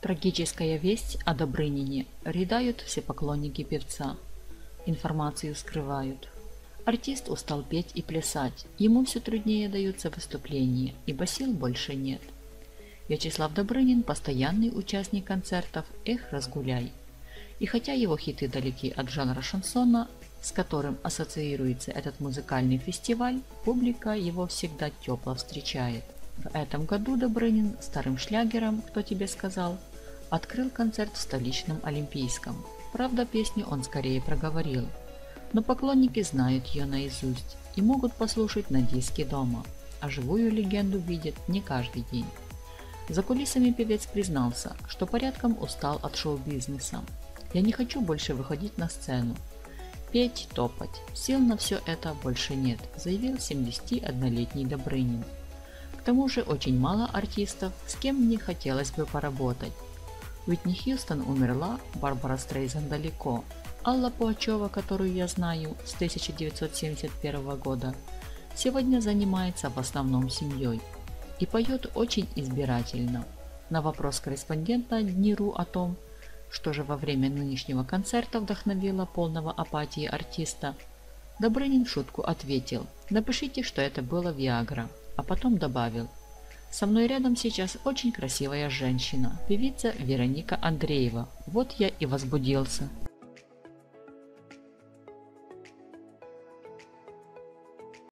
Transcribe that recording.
Трагическая весть о Добрынине. Ридают все поклонники певца. Информацию скрывают. Артист устал петь и плясать. Ему все труднее даются выступления, ибо сил больше нет. Вячеслав Добрынин – постоянный участник концертов «Эх, разгуляй». И хотя его хиты далеки от жанра шансона, с которым ассоциируется этот музыкальный фестиваль, публика его всегда тепло встречает. В этом году Добрынин старым шлягером «Кто тебе сказал» открыл концерт в столичном Олимпийском. Правда, песню он скорее проговорил, но поклонники знают ее наизусть и могут послушать на диске дома, а живую легенду видят не каждый день. За кулисами певец признался, что порядком устал от шоу-бизнеса. «Я не хочу больше выходить на сцену. Петь, топать. Сил на все это больше нет», заявил 71-летний Добрынин тому же очень мало артистов, с кем мне хотелось бы поработать. Уитни Хьюстон умерла, Барбара Стрейзен далеко. Алла Пуачева, которую я знаю с 1971 года, сегодня занимается в основном семьей и поет очень избирательно. На вопрос корреспондента Дниру о том, что же во время нынешнего концерта вдохновило полного апатии артиста, Добрынин в шутку ответил «Напишите, что это было Виагра» а потом добавил. Со мной рядом сейчас очень красивая женщина, певица Вероника Андреева. Вот я и возбудился.